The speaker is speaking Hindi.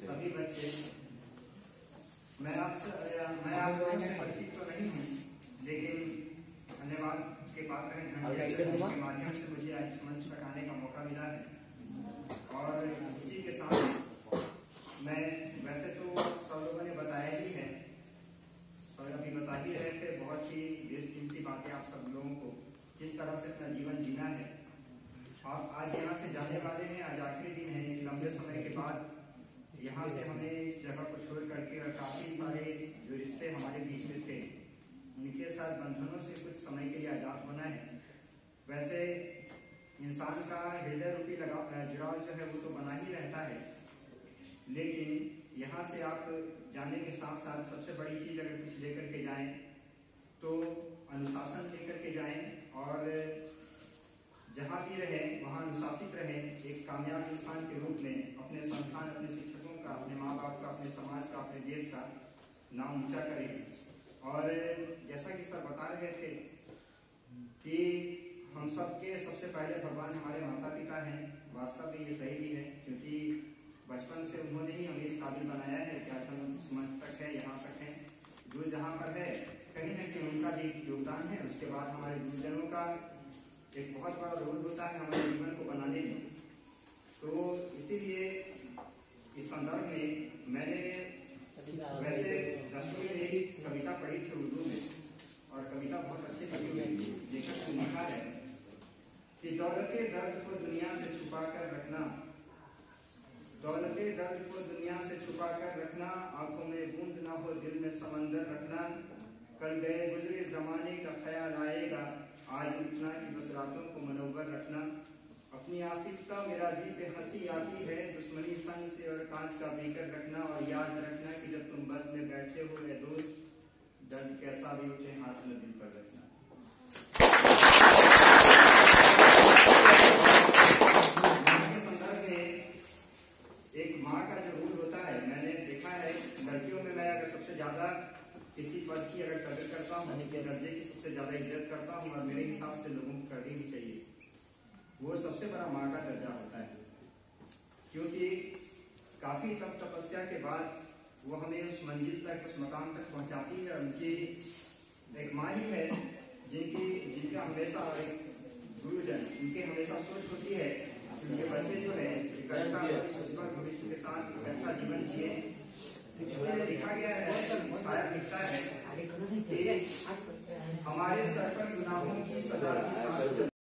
सभी बच्चे मैं आपसे मैं आप परिचित तो नहीं हूँ लेकिन धन्यवाद के पात्र हैं माध्यम से मुझे आज मंच पर आने का मौका मिला है और इसी के साथ मैं वैसे तो सब लोगों ने बताया ही है सर अभी बता ही रहे थे बहुत ही बेशकीमती बातें आप सब लोगों को किस तरह से अपना जीवन जीना है आप आज यहाँ से जाने वाले हैं, आज आखिरी दिन है, लंबे समय के बाद यहाँ से हमें इस जगह को छोड़ करके और काफ़ी सारे जो रिश्ते हमारे बीच में थे, उनके साथ बंधनों से कुछ समय के लिए आज़ाद होना है। वैसे इंसान का हृदय रूपी लगा, जुड़ाव जो है वो तो बना ही रहता है, लेकिन यहाँ से आप जाने के साथ साथ सबसे बड़ी चीज़ अगर कुछ लेकर के जाएँ तो अनुशासन लेकर के जाएँ और जहाँ भी रहे वहाँ अनुशासित रहे एक कामयाब इंसान के रूप में अपने संस्थान, अपने शिक्षकों का, अपने माँ बाप का, अपने समाज का, अपने देश का नाम ऊँचा करें और जैसा कि सर बता रहे थे कि हम सबके सबसे पहले भगवान हमारे माता पिता हैं, वास्तव में ये सही भी है, क्योंकि बचपन से उन्होंने ही हमें इस काबिल बनाया है कि आज हम इस मंच तक है, यहाँ तक है। जो जहाँ पर है, कहीं ना कहीं उनका भी योगदान है। उसके बाद हमारे गुरुजनों का एक बहुत बड़ा रोल होता है, हमारे जीवन को बनाने में तो इसीलिए इस संदर्भ में मैंने वैसे दसवीं में एक कविता पढ़ी थी उर्दू में, और कविता बहुत अच्छी लगी हुई लेखक को लिखा है। कि दौलत दर्द को दुनिया से छुपा कर रखना, दौलत दर्द को दुनिया से छुपा कर रखना, आँखों में बूंद ना हो, दिल में समंदर रखना, कल गए गुजरे जमाने का ख्याल आएगा, आज इतना कि बस रातों को मनोवर रखना। अपनी आसिफता, मेरा जी पे हँसी आती है, दुश्मनी संग से और कांच का बेकर रखना और याद रखना कि जब तुम बस में बैठे हो या दोस्त, दर्द कैसा भी उठे, हाथ में दिल पर रखना। एक माँ का जो रूल होता है, मैंने देखा है, लड़कियों में मैं अगर सबसे ज़्यादा किसी पद की अगर कदर करता हूँ दर्जे की सबसे ज़्यादा इज़्ज़त करता हूँ, और मेरे हिसाब से लोगों को करनी भी चाहिए। वो सबसे बड़ा माँ का दर्जा होता है। क्योंकि काफ़ी तप तपस्या के बाद वो हमें उस मंजिल तक उस मकाम तक पहुंचाती है उनकी एक माँ ही है जिनकी जिनका हमेशा एक गुरुजन उनकी हमेशा सोच होती है। उनके बच्चे जो है एक अच्छा भविष्य के साथ एक अच्छा जीवन जिए। इसलिए लिखा गया है शायद लिखता है कि हमारे सर पर गुनाहों की सजा